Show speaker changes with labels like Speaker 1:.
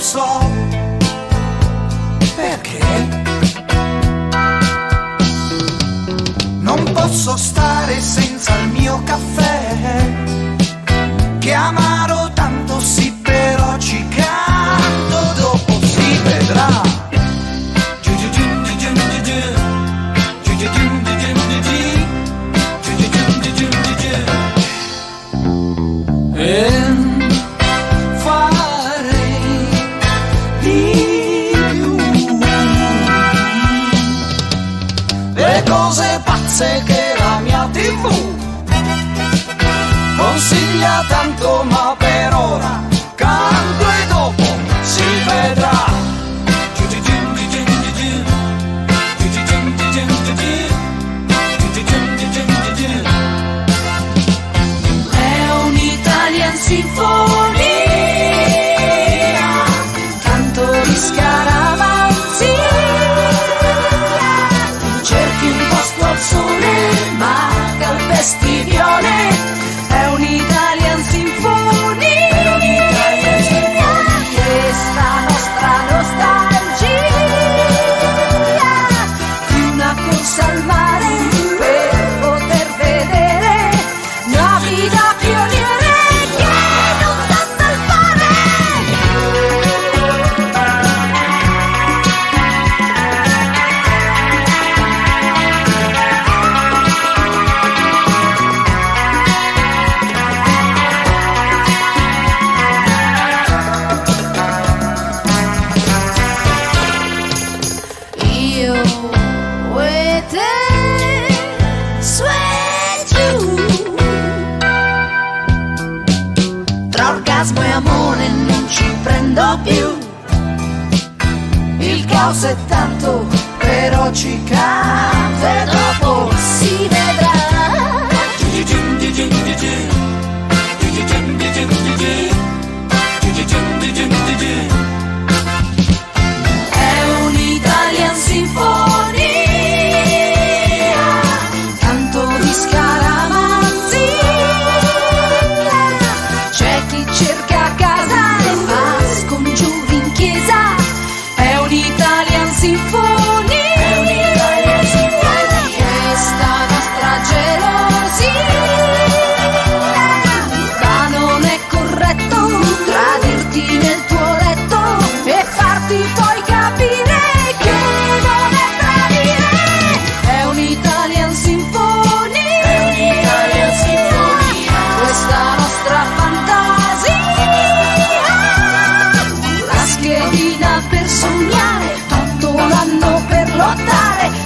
Speaker 1: so perché. Non posso stare senza il mio caffè, che amaro forse che la mia tv consiglia tanto ma per ora canto e dopo si vedrà.
Speaker 2: È un Italian Sinfonia, orgasmo e amore non ci prendo più. Il caos è tanto però ci canto mattina per sognare, tutto l'anno per lottare.